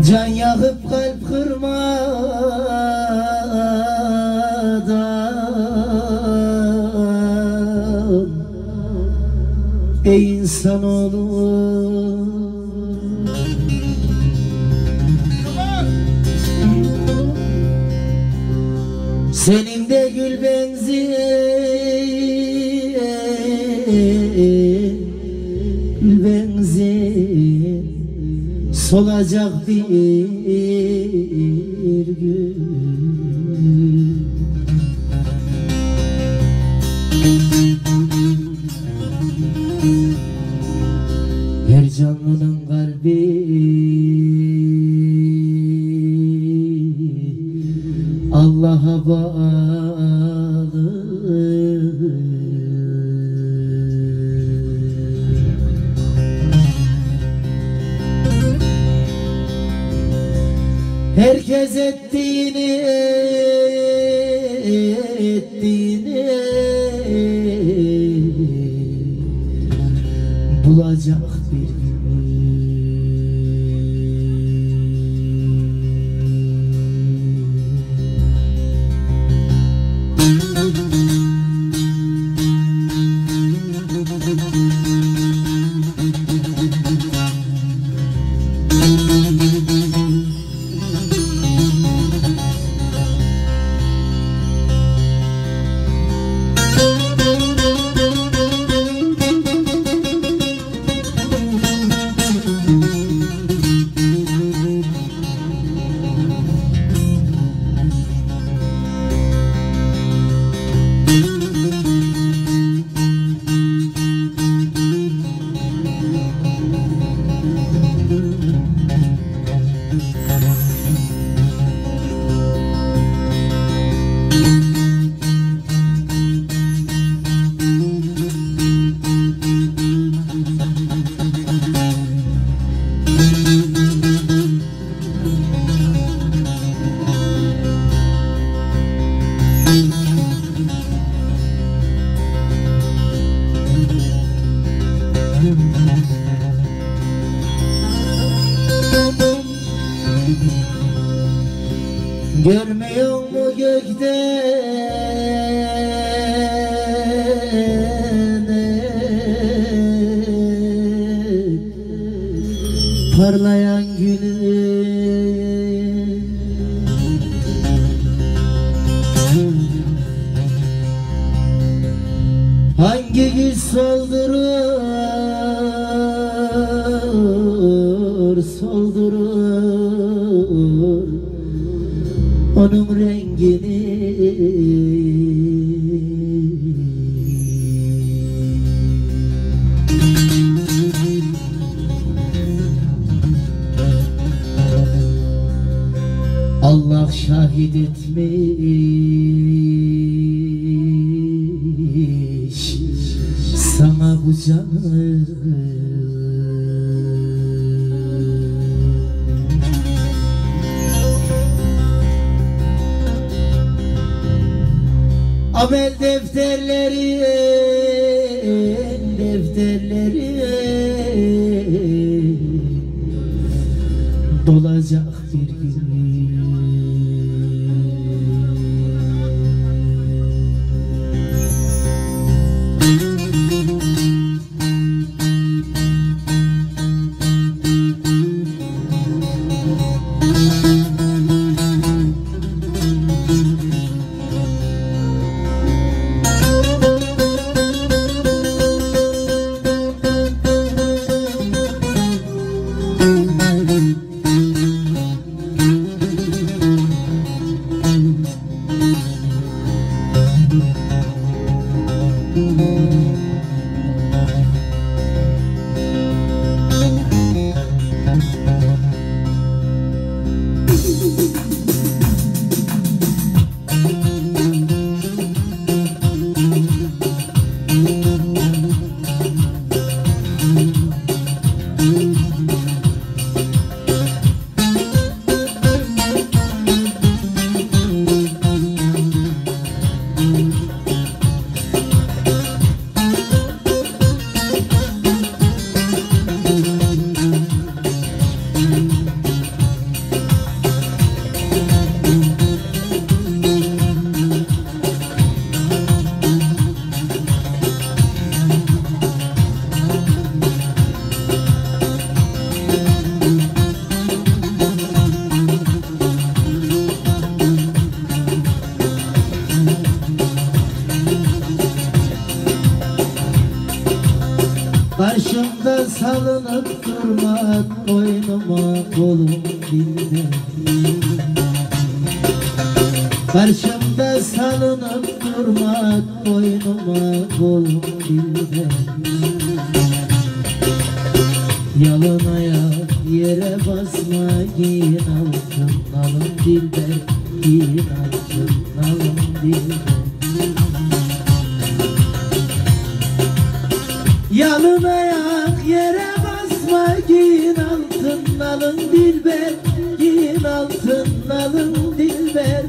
Can yakıp kalp kırmadan Ey insanoğlu Solacak bir gün. Her canlının भरनया Allah şahit etmiş. Sana bu canı Amel defterleri defterleri Yalın ayak yere basma giyin altın alın dilber Giyin altın alın dilber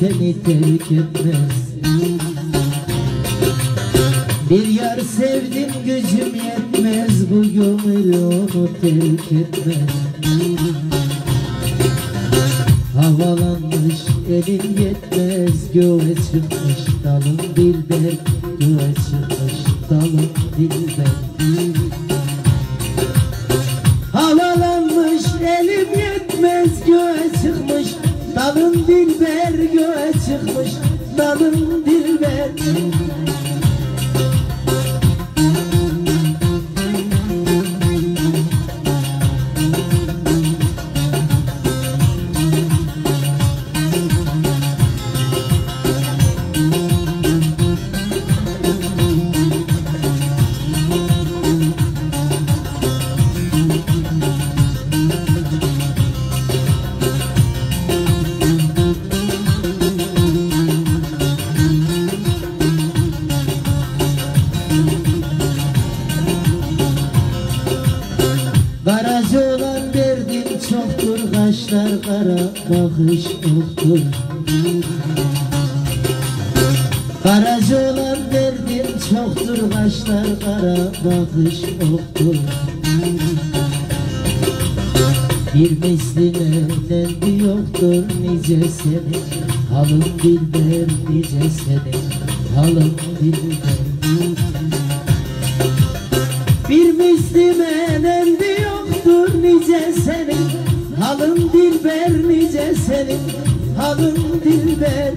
seni terk etmez. Bir yar sevdim gücüm yetmez. Bu gönül onu terk etmez. Havalanmış elim yetmez. Göğe çıkmış dalım dilber Göğe çıkmış dalım dilber kara bakış yoktur Bir misline dendi yoktur nice senin. Halın dilber nice senin Halın dilber bir mislime dendi yoktur nice senin. Halın dilber nice senin Halın dilber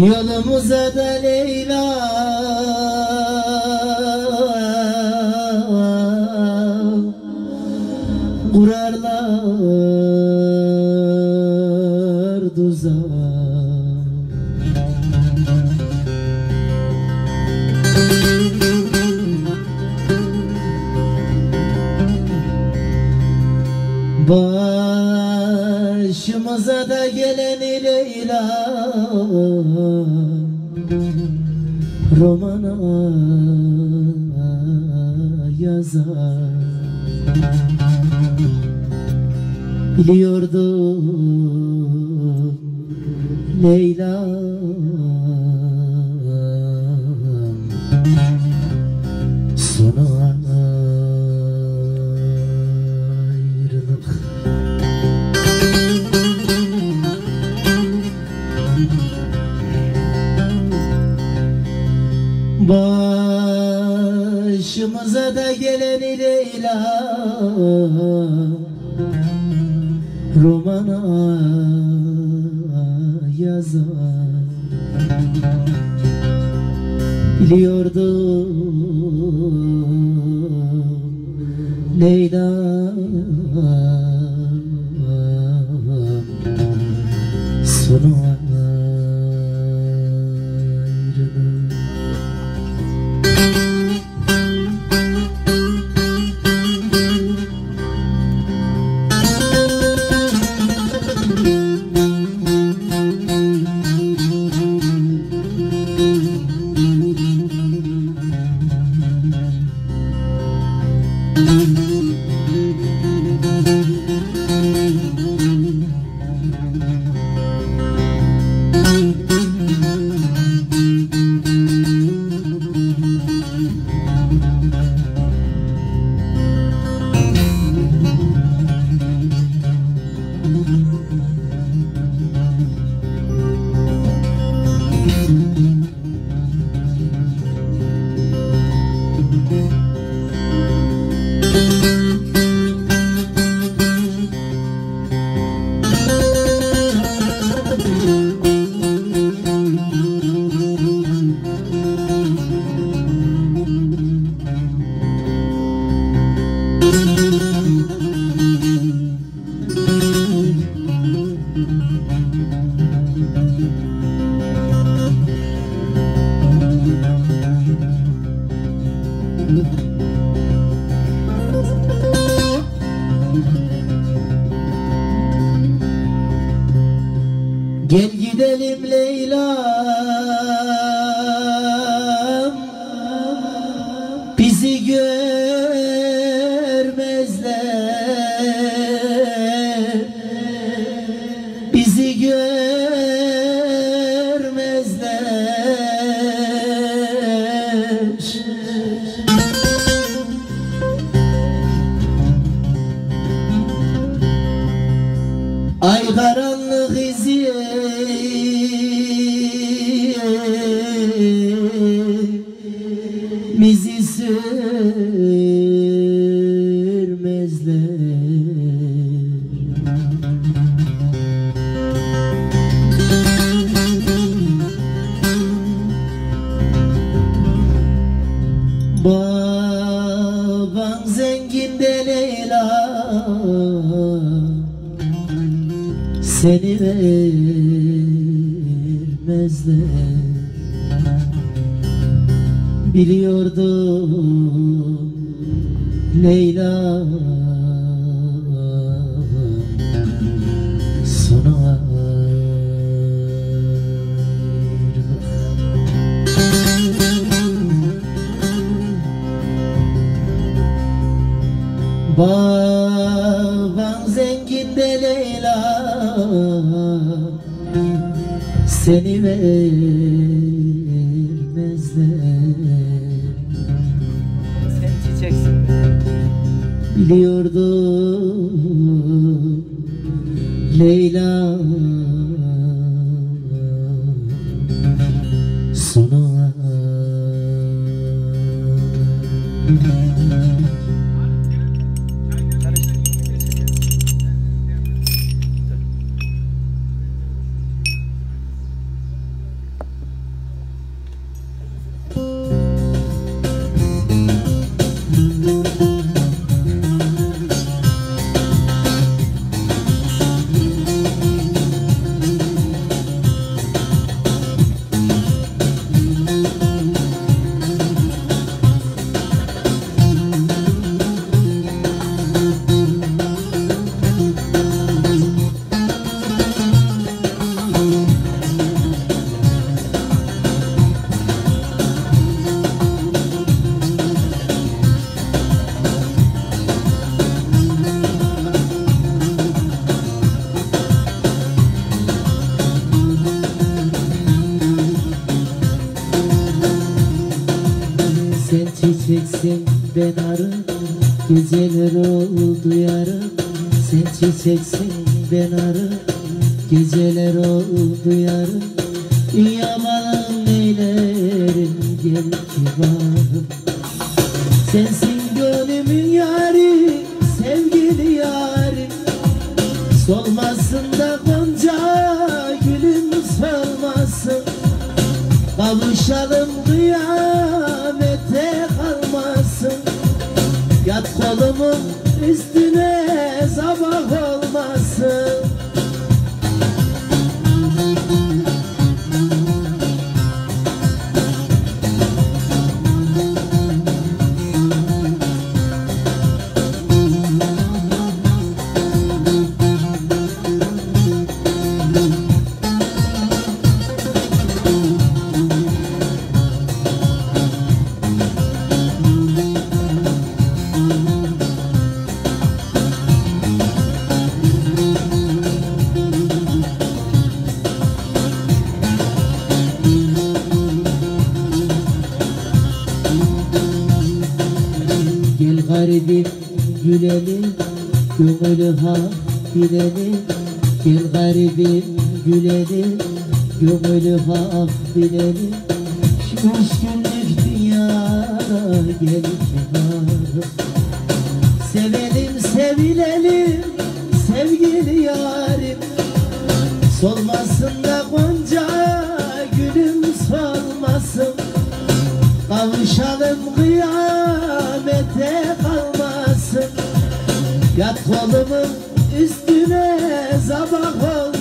Yolumuza da Leyla. Kurarlar tuzak Başımıza da geleni Leyla Romana yazar. Biliyordum Leyla Biliyordum. Leyla yeah. Baban zengin de Leyla. Seni vermezler. Biliyordum Leyla Baban zengin de Leyla. Seni vermezler. Çeksin. Biliyordum Leyla Sen çiçeksin ben arı Geceler oldu yarım Sen çiçeksin ben arı Geceler oldu yarım balım neylerim Gel kibarım Sensin gönlümün yari Sevgili yarim Solmasın da gonca Gülüm solmasın. Kavuşalım garibim gülelim Gönül hak bilelim. Gel garibim gülelim Gönül hak bilelim. Şu üç günlük dünyada gel kibarım Sevelim sevilelim sevgili yarim. Solmasın da gonca gülüm solmasın. Kavuşalım kıyamete Yat kolumun üstüne sabah olmasın